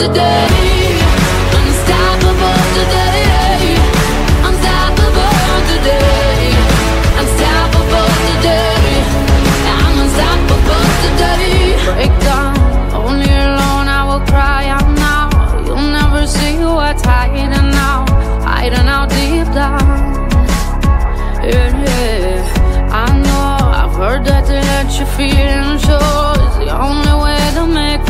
Today. Unstoppable today. Unstoppable today. Unstoppable today. I'm unstoppable today. Only alone I will cry out now. You'll never see what's hiding hiding deep down. Yeah, yeah. I know I've heard that to let you feel and show is the only way to make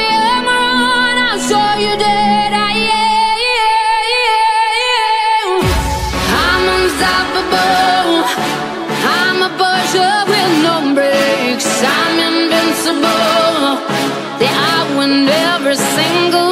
So you did. I am. I'm unstoppable. I'm a with no brakes. I'm invincible. Every single.